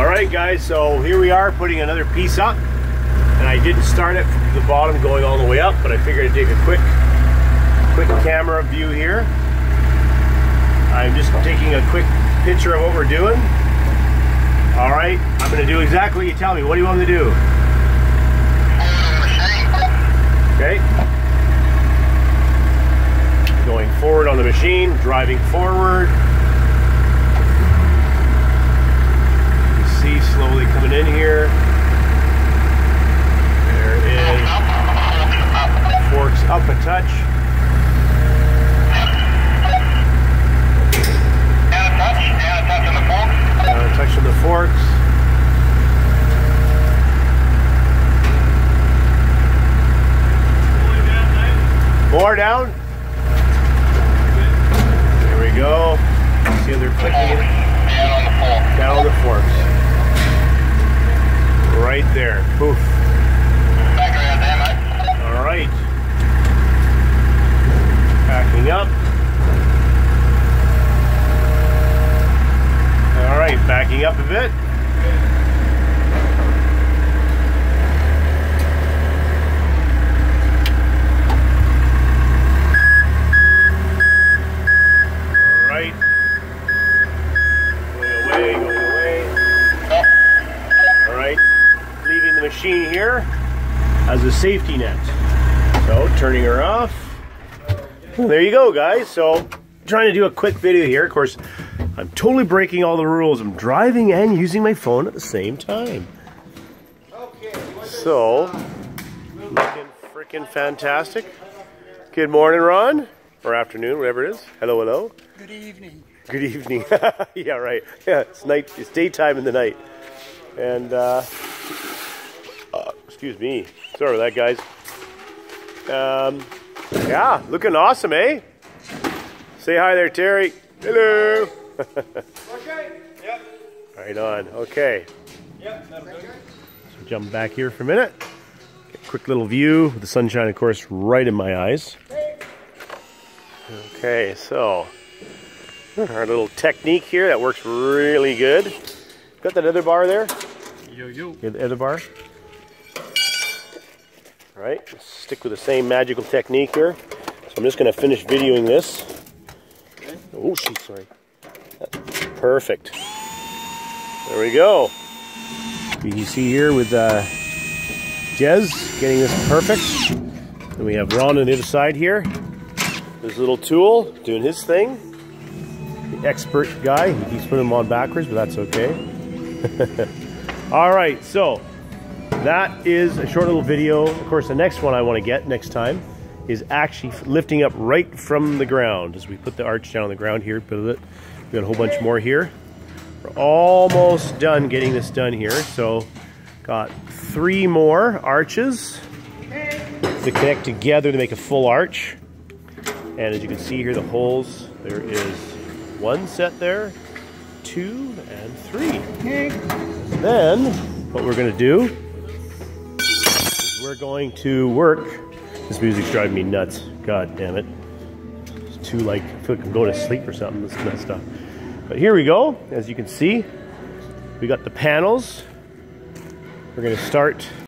All right, guys, so here we are putting another piece up. And I didn't start it from the bottom going all the way up, but I figured I'd take a quick, quick camera view here. I'm just taking a quick picture of what we're doing. All right, I'm gonna do exactly what you tell me. What do you want me to do? Okay. Going forward on the machine, driving forward. You see slowly coming in here. There is forks up a touch. Uh, touching the forks. More down. There we go. See they're clicking it down on the forks. Right there. Poof. All right. Backing up. All right, backing up a bit. All right. Going away, going away. All right. Leaving the machine here as a safety net. So turning her off. There you go, guys. So trying to do a quick video here. Of course, I'm totally breaking all the rules. I'm driving and using my phone at the same time. So, looking freaking fantastic. Good morning, Ron. Or afternoon, whatever it is. Hello, hello. Good evening. Good evening. yeah, right. Yeah, it's night. It's daytime in the night. And uh, uh, excuse me. Sorry about that, guys. Um, yeah, looking awesome, eh? Say hi there, Terry. Hello. Okay. Yep. Right on. Okay. Yep. So jump back here for a minute. Get a quick little view with the sunshine, of course, right in my eyes. Okay, so our little technique here that works really good. Got that other bar there? Yo yo. Get the other bar. All right, stick with the same magical technique here. So I'm just going to finish videoing this. Oh, she's sorry. Perfect. There we go. You can see here with uh, Jez getting this perfect. And we have Ron on the other side here. This little tool doing his thing. The expert guy. He keeps putting them on backwards, but that's okay. All right, so that is a short little video. Of course, the next one I want to get next time is actually lifting up right from the ground as we put the arch down on the ground here. Put it. We got a whole bunch more here. We're almost done getting this done here. So, got three more arches to connect together to make a full arch. And as you can see here, the holes, there is one set there, two, and three. Then, what we're gonna do is we're going to work. This music's driving me nuts. God damn it. Too like, I feel like I'm going to sleep or something, this kind of stuff. But here we go. As you can see, we got the panels. We're gonna start